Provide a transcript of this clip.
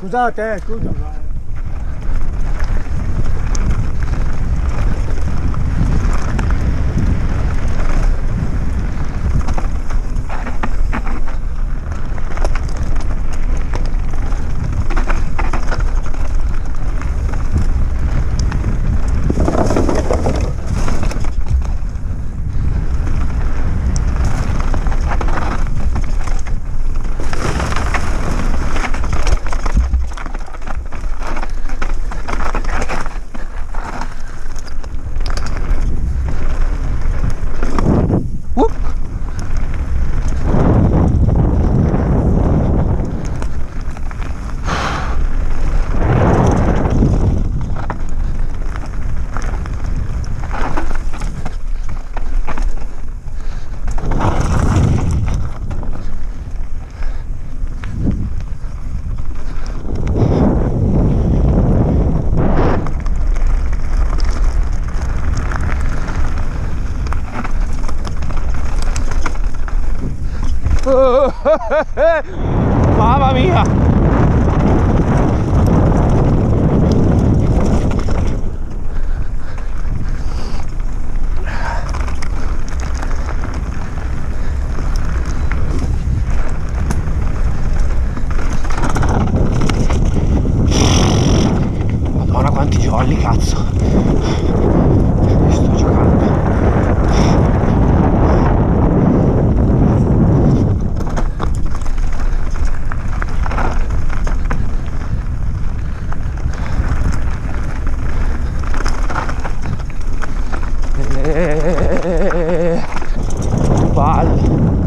不咋带，够了。Mamma mia! 哎，完了。